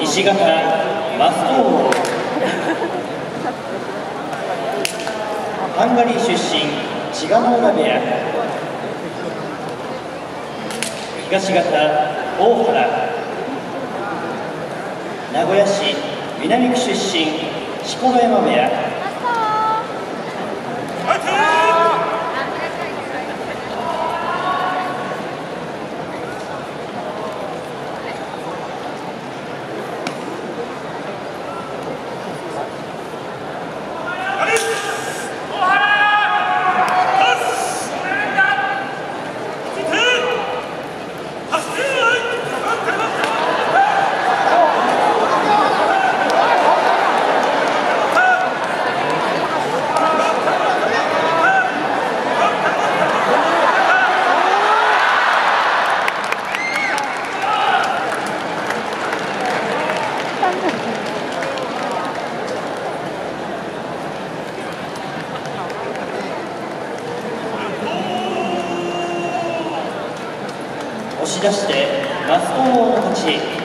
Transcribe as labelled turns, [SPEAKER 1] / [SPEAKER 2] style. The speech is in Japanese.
[SPEAKER 1] 西方マスト王ハンガリー出身千賀の浦部屋東方大原。名古屋市南区出身錣山部屋。押し出してラスコン王の勝ち。